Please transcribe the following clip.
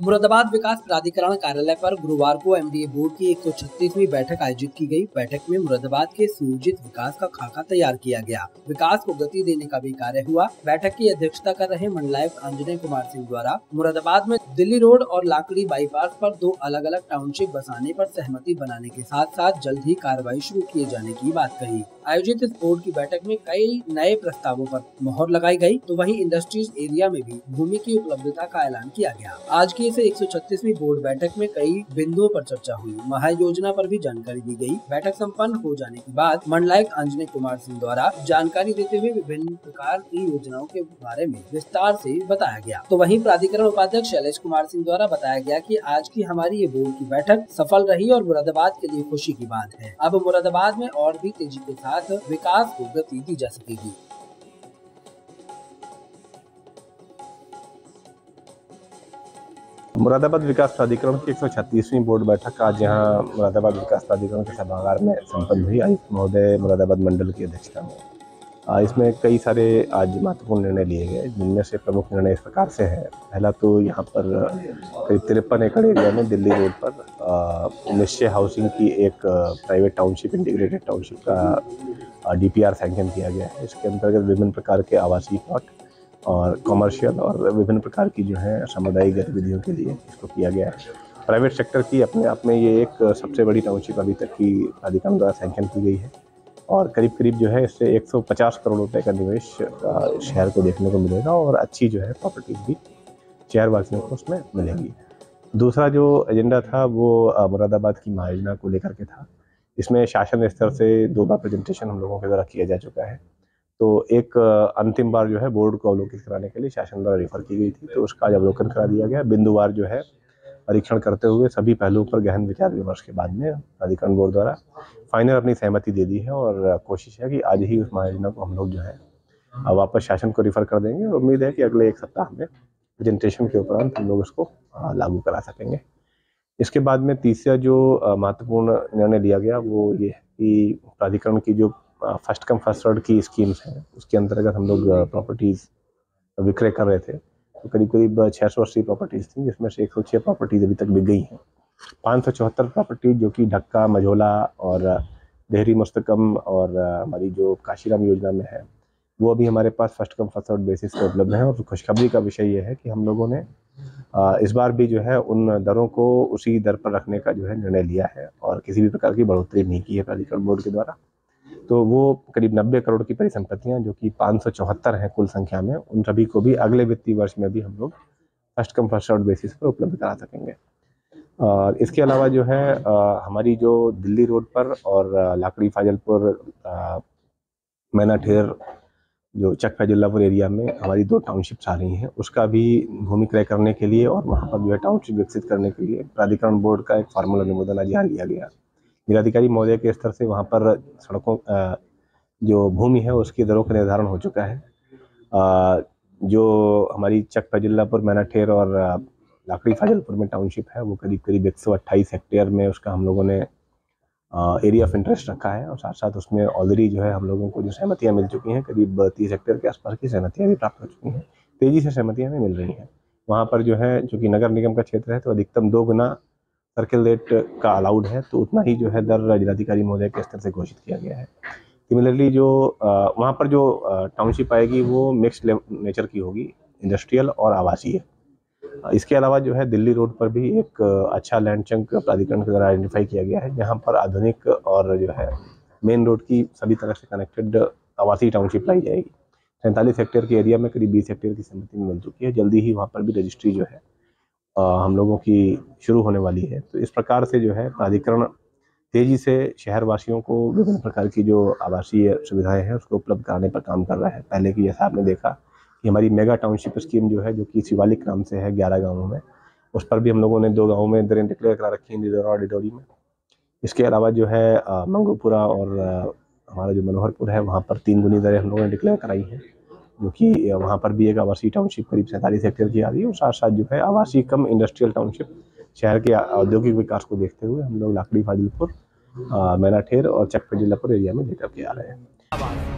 मुरादाबाद विकास प्राधिकरण कार्यालय पर गुरुवार को एमडीए बोर्ड की 136वीं बैठक आयोजित की गई। बैठक में मुरादाबाद के सुयोजित विकास का खाका तैयार किया गया। विकास को गति देने का भी कार्य हुआ। बैठक की अध्यक्षता कर रहे मंडलायुक्त अंजनय कुमार सिंह द्वारा मुरादाबाद में दिल्ली रोड और लाकड़ी बाईपास पर दो अलग अलग टाउनशिप बसाने पर सहमति बनाने के साथ साथ जल्द ही कार्रवाई शुरू किए जाने की बात कही। आयोजित इस बोर्ड की बैठक में कई नए प्रस्तावों पर मोहर लगाई गई। तो वहीं इंडस्ट्रीज़ एरिया में भी भूमि की उपलब्धता का ऐलान किया गया। आज की इसे 136वीं बोर्ड बैठक में कई बिंदुओं पर चर्चा हुई। महायोजना पर भी जानकारी दी गई। बैठक संपन्न हो जाने के बाद मंडलायुक्त अंजनी कुमार सिंह द्वारा जानकारी देते हुए विभिन्न प्रकार की योजनाओं के बारे में विस्तार से बताया गया। तो वहीं प्राधिकरण उपाध्यक्ष शैलेश कुमार सिंह द्वारा बताया गया कि आज की हमारी ये बोर्ड की बैठक सफल रही और मुरादाबाद के लिए खुशी की बात है। अब मुरादाबाद में और भी तेज़ी के साथ विकास को गति दी जा सकेगी। मुरादाबाद विकास प्राधिकरण की 136वीं बोर्ड बैठक आज यहाँ मुरादाबाद विकास प्राधिकरण के सभागार में संपन्न हुई। आयुक्त महोदय मुरादाबाद मंडल की अध्यक्षता में। इसमें कई सारे आज महत्वपूर्ण निर्णय लिए गए, जिनमें से प्रमुख निर्णय इस प्रकार से है। पहला तो यहाँ पर करीब तिरपन एकड़ एरिया में दिल्ली रोड पर निश्चय हाउसिंग की एक प्राइवेट टाउनशिप, इंटीग्रेटेड टाउनशिप का डीपीआर सैंक्शन किया गया है। इसके अंतर्गत विभिन्न प्रकार के आवासीय प्लॉट और कॉमर्शियल और विभिन्न प्रकार की जो है सामुदायिक गतिविधियों के लिए इसको किया गया है। प्राइवेट सेक्टर की अपने आप में ये एक सबसे बड़ी टाउनशिप अभी तक की प्राधिकरण द्वारा सैंक्शन की गई है। और करीब करीब जो है इससे 150 करोड़ रुपए का निवेश शहर को देखने को मिलेगा और अच्छी जो है प्रॉपर्टीज़ भी शहर वासियों को उसमें मिलेंगी। दूसरा जो एजेंडा था वो मुरादाबाद की महायोजना को लेकर के था। इसमें शासन स्तर से दो बार प्रेजेंटेशन हम लोगों के द्वारा किया जा चुका है। तो एक अंतिम बार जो है बोर्ड को अवलोकित कराने के लिए शासन द्वारा रेफर की गई थी तो उसका आज अवलोकन करा दिया गया बिंदुवार जो है परीक्षण करते हुए सभी पहलुओं पर गहन विचार विमर्श के बाद में प्राधिकरण बोर्ड द्वारा फाइनल अपनी सहमति दे दी है और कोशिश है कि आज ही उस महायोजना को हम लोग जो है वापस शासन को रिफर कर देंगे और उम्मीद है कि अगले एक सप्ताह में प्रेजेंटेशन के उपरांत हम लोग उसको लागू करा सकेंगे। इसके बाद में तीसरा जो महत्वपूर्ण निर्णय लिया गया वो ये है कि प्राधिकरण की जो फ़र्स्ट कम फ़र्स्ट सर्ड की स्कीम्स हैं। उसके अंतर्गत हम लोग प्रॉपर्टीज़ विक्रय कर रहे थे। तो करीब करीब छः सौ अस्सी प्रॉपर्टीज़ थी, जिसमें से एक सौ छः प्रॉपर्टीज़ अभी तक बिक गई हैं। पाँच सौ चौहत्तर प्रॉपर्टी जो कि ढक्का, मझोला और देहरी मुस्तकम और हमारी जो काशीराम योजना में है, वो अभी हमारे पास first come first out basis पर उपलब्ध है। और खुशखबरी का विषय ये है कि हम लोगों ने इस बार भी जो है, उन दरों को उसी दर पर रखने का जो है निर्णय लिया है और किसी भी प्रकार की बढ़ोतरी नहीं की है प्राधिकरण बोर्ड के द्वारा। तो वो करीब नब्बे करोड़ की परिसंपत्तियाँ, जो कि पाँच सौ चौहत्तर हैं कुल संख्या में, उन सभी को भी अगले वित्तीय वर्ष में भी हम लोग first come, first out basis पर उपलब्ध करा सकेंगे। और इसके अलावा जो है हमारी जो दिल्ली रोड पर और लाकड़ी फाजलपुर मैना ठेर, जो चक फैजुल्लापुर एरिया में हमारी दो टाउनशिप्स आ रही हैं, उसका भी भूमि क्रय करने के लिए और वहाँ पर जो है टाउनशिप विकसित करने के लिए प्राधिकरण बोर्ड का एक फार्मूला अनुमोदन आज यहाँ लिया गया। जिलाधिकारी महोदय के स्तर से वहाँ पर सड़कों जो भूमि है उसकी दरों का निर्धारण हो चुका है। जो हमारी चक फैजुल्लापुर मैनाठेर और लाकड़ी फाजलपुर में टाउनशिप है, वो करीब करीब एक सौ अट्ठाईस हेक्टेयर में उसका हम लोगों ने एरिया ऑफ़ इंटरेस्ट रखा है और साथ साथ उसमें ऑलरेडी जो है हम लोगों को जो सहमतियाँ मिल चुकी हैं, करीब तीस हेक्टेयर के आसपास की सहमतियाँ भी प्राप्त हो चुकी हैं। तेज़ी से सहमतियाँ भी मिल रही हैं। वहाँ पर जो है जो कि नगर निगम का क्षेत्र है तो अधिकतम दो गुना सर्किल रेट का अलाउड है तो उतना ही जो है दर जिलाधिकारी महोदय के स्तर से घोषित किया गया है। सिमिलरली जो वहाँ पर जो टाउनशिप आएगी, वो मिक्सड नेचर की होगी इंडस्ट्रियल और आवासीय। इसके अलावा जो है दिल्ली रोड पर भी एक अच्छा लैंड चंक प्राधिकरण के द्वारा आइडेंटिफाई किया गया है, जहाँ पर आधुनिक और जो है मेन रोड की सभी तरह से कनेक्टेड आवासीय टाउनशिप लाई जाएगी। सैंतालीस हेक्टेयर के एरिया में करीब बीस हेक्टेयर की सहमति मिल चुकी है, जल्दी ही वहाँ पर भी रजिस्ट्री जो है हम लोगों की शुरू होने वाली है। तो इस प्रकार से जो है प्राधिकरण तेज़ी से शहरवासियों को विभिन्न प्रकार की जो आवासीय सुविधाएँ हैं, उसको उपलब्ध कराने पर काम कर रहा है। पहले की जैसा आपने देखा कि हमारी मेगा टाउनशिप स्कीम जो है, जो कि शिवालिक नाम से है, ग्यारह गाँवों में, उस पर भी हम लोगों ने दो गाँवों में दरें डिक्लेयर करा रखी हैं डिडोरा और डिडोरी में। इसके अलावा जो है मंगोपुरा और हमारा जो मनोहरपुर है, वहाँ पर तीन गुनी दरें हम लोगों ने डिक्लेयर कराई हैं। जो कि वहाँ पर भी एक आवासीय टाउनशिप करीब सैंतालीस हेक्टेयर की आ रही है और साथ साथ जो है आवासीय कम इंडस्ट्रियल टाउनशिप शहर के औद्योगिक विकास को देखते हुए हम लोग लाकड़ी, फाजिलपुर मैनाठेर और चक जिलापुर एरिया में लेकर के आ रहे हैं।